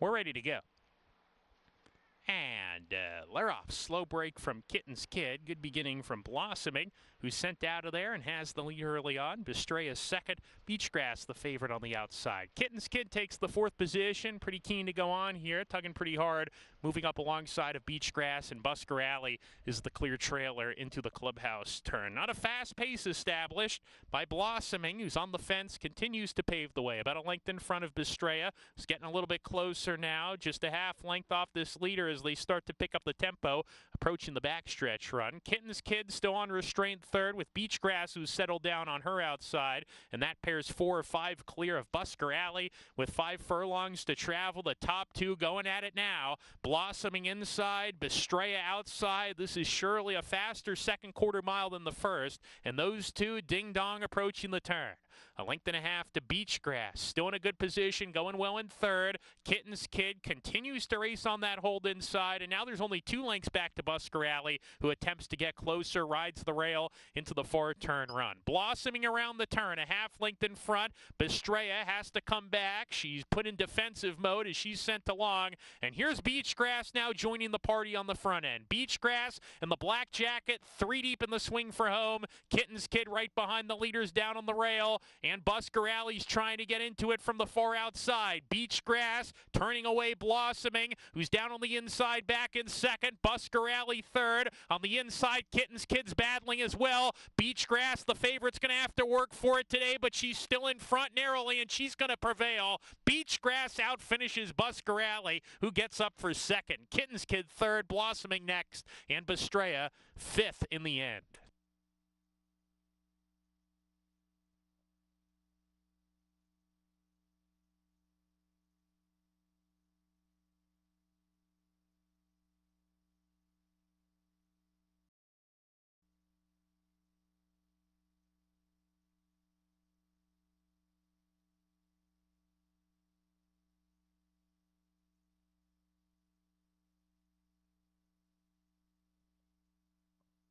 We're ready to go. And uh, Laroff, slow break from Kitten's Kid. Good beginning from Blossoming, who's sent out of there and has the lead early on. Bestrea second. Beachgrass the favorite on the outside. Kitten's Kid takes the fourth position. Pretty keen to go on here, tugging pretty hard. Moving up alongside of Beachgrass and Busker Alley is the clear trailer into the clubhouse turn. Not a fast pace established by Blossoming, who's on the fence, continues to pave the way. About a length in front of Bestrea. It's getting a little bit closer now. Just a half length off this leader as they start to pick up the tempo, approaching the backstretch run. Kitten's Kid still on restraint third with Beachgrass, who's settled down on her outside, and that pairs four or five clear of Busker Alley with five furlongs to travel. The top two going at it now. Blossoming inside, Bestrea outside. This is surely a faster second quarter mile than the first, and those two ding dong approaching the turn. A length and a half to Beachgrass. Still in a good position, going well in third. Kitten's Kid continues to race on that hold inside, and now there's only two lengths back to Busker Alley, who attempts to get closer, rides the rail into the four turn run. Blossoming around the turn, a half length in front. Bestrea has to come back. She's put in defensive mode as she's sent along. And here's Beachgrass now joining the party on the front end. Beachgrass and the black jacket, three deep in the swing for home. Kitten's Kid right behind the leaders down on the rail. And Busker Alley's trying to get into it from the far outside. Beachgrass turning away Blossoming, who's down on the inside, back in second. Busker Alley third. On the inside, Kitten's Kid's battling as well. Beachgrass, the favorite's going to have to work for it today, but she's still in front narrowly, and she's going to prevail. Beachgrass out finishes Busker Alley, who gets up for second. Kitten's Kid third, Blossoming next, and Bestrea fifth in the end.